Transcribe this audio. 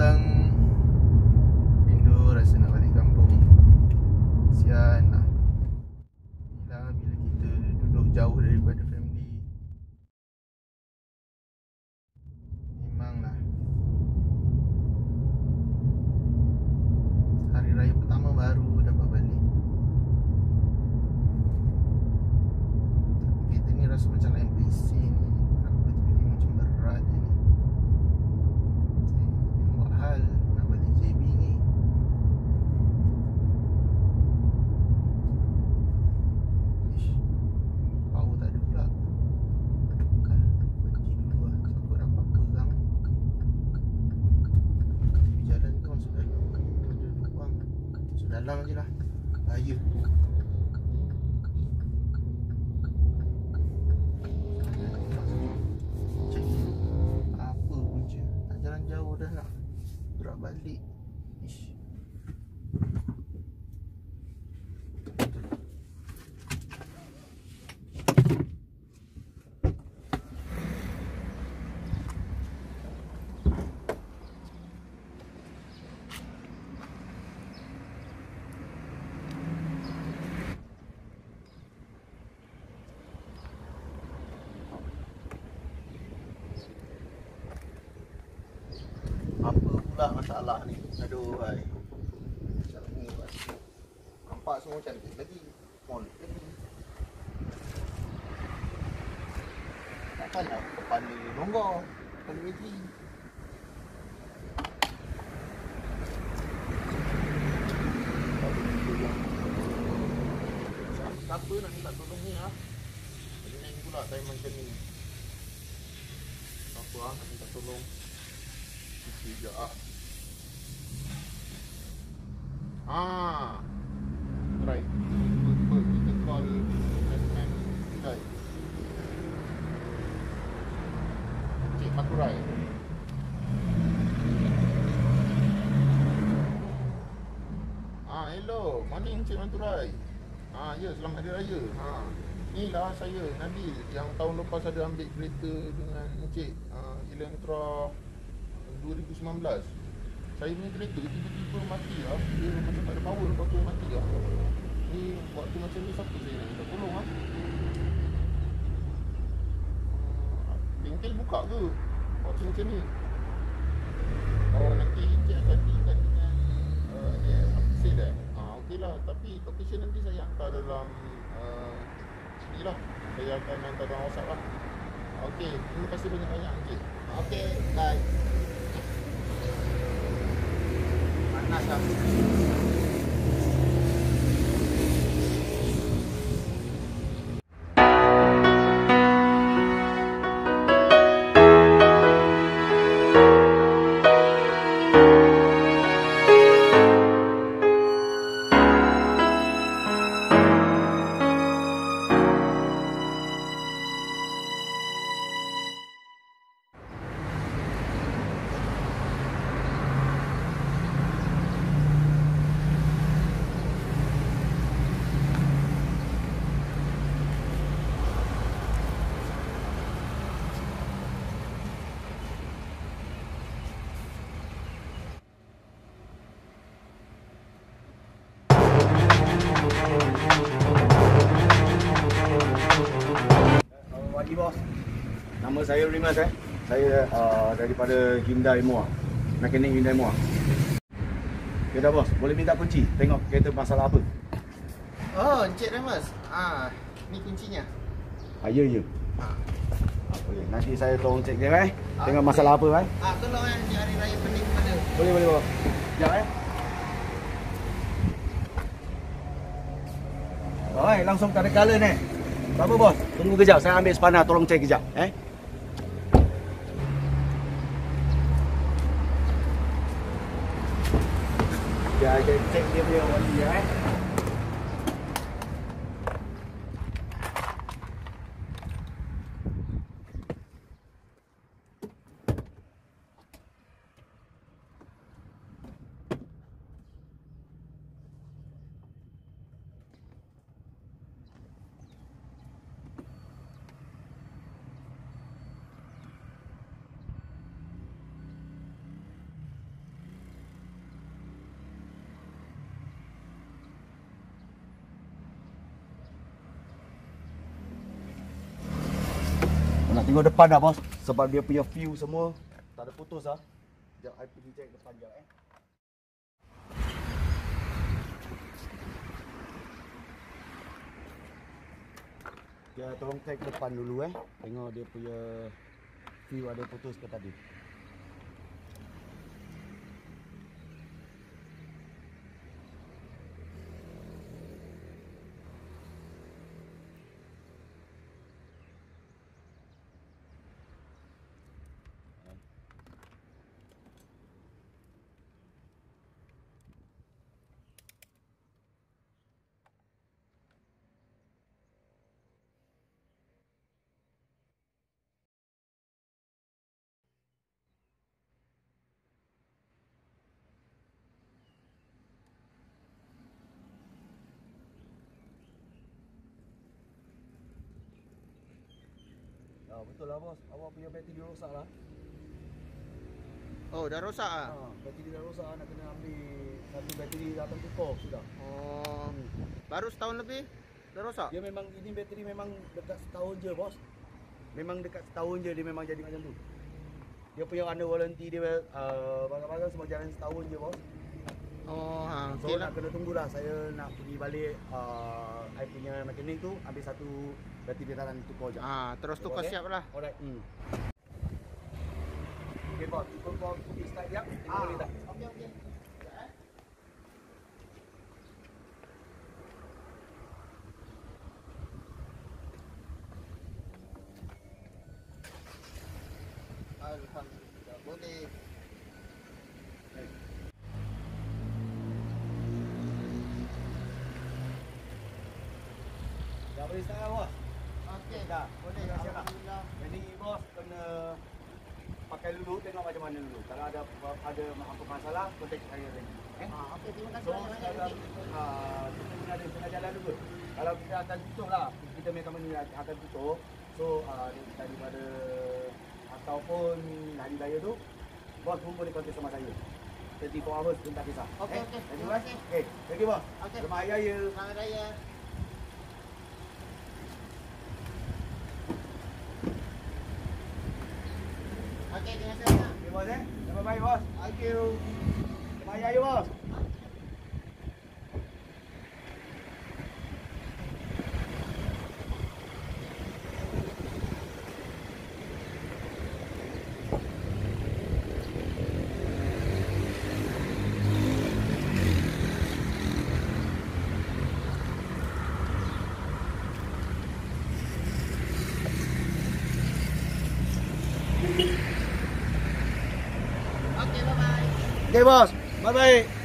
datang Rindu rasa nak balik kampung. Sian lah. Bila kita duduk jauh daripada family Memanglah Hari raya pertama baru dapat balik Tapi kereta ni rasa macam lain bising Kenapa tiba-tiba macam berat je ni Buat hal nak balik JB ni Ish, Power tak ada pula Bukan Berhenti dulu lah Takut dapat kerang Tepi jalan tu masuk dalam Ada lubang Masuk dalam je lah Bahaya Cek Apa punca Tak jalan jauh dah nak Gerak balik Ish Apa pula masalah ni? Aduh, hai. Ni. Nampak semua cantik lagi. Lagi. Takkanlah kepala longgar. Kepala meji. Siapa nak minta tolong ni ah? Ini pula time macam ni. Apa ah nak minta tolong? Sekejap ah. Ah. Right. Lupa kita call Batman Kedai. Cik Maturai. Ah, hello. Morning Cik Maturai. Ah, ya, selamat hari raya. Ha. Inilah saya Nabil yang tahun lepas ada ambil kereta dengan Encik uh, Elantra 2019 Saya punya kereta tiba-tiba mati lah. Dia macam tak ada power lepas tu mati lah. Ni waktu macam ni siapa saya nak minta tolong lah uh, Bengkel buka ke? Waktu macam ni. Oh nanti Encik akan tinggal dengan uh, eh, Sale eh ah, Okey lah. Tapi location nanti saya hantar dalam uh, Ni lah. Saya akan hantar dalam WhatsApp lah. Okey, terima kasih banyak-banyak Encik. Okey, bye Panas lah Selamat Nama saya uh, daripada Hyundai Moa. Mekanik Hyundai Moa. Okay dah bos, boleh minta kunci. Tengok kereta masalah apa. Oh, Encik Remas Ah, ni kuncinya Ah, ya ya. Ah, Okey, nanti saya tolong cek dia eh. Ah, Tengok masalah apa eh. ah tolong eh, ni hari raya pening mana Boleh boleh bos. Sekejap eh. Oh, eh, langsung tak ada color ni. Tak apa bos. Tunggu kejap, saya ambil spana tolong cek kejap eh. Ya, saya cek dia punya wali eh. Tengok depan dah bos. Sebab dia punya view semua tak ada putus lah. Sekejap I pergi check depan je eh. Dia tolong check depan dulu eh. Tengok dia punya view ada putus ke tadi. Ya, betul lah bos. Awak punya bateri rosak lah. Oh, dah rosak ah. Ha, bateri dah rosak nak kena ambil satu bateri datang tukar sudah. Oh. Baru setahun lebih dah rosak. Dia memang ini bateri memang dekat setahun je bos. Memang dekat setahun je dia memang jadi macam tu. Dia punya under warranty dia uh, barang-barang semua jalan setahun je bos. Oh, ha. So Okey nak lah. kena tunggulah saya nak pergi balik uh, I punya mekanik tu ambil satu bateri dalam tukar je. Ah, terus tu kau Boleh? siap lah. Alright. Hmm. Okay bos, cuba kau pergi start jap. Tengok boleh tak? Okey, okey. Alhamdulillah. Boleh. Boleh start lah bos. Okey. Dah. Boleh. Dah siap? Alhamdulillah. Jadi bos kena pakai dulu tengok macam mana dulu. Kalau ada ada apa masalah kontak saya lagi. Eh? Ah, okey, terima kasih So banyak-banyak. sekarang Encik. uh, kita punya ada tengah jalan dulu. Kalau kita akan tutup lah, kita punya company akan tutup. So uh, daripada ataupun hari raya tu, bos pun boleh kontak sama saya. 24 hours pun tak kisah. Okey, eh? okey. Terima kasih. Okay, thank you bos. Okey. Selamat Hari Raya. Selamat Raya. Terima kasih banyak. Okay bos eh. Baik bos. Thank you. Hari Raya bos. Okey, bye-bye. Okay bos. Bye bye.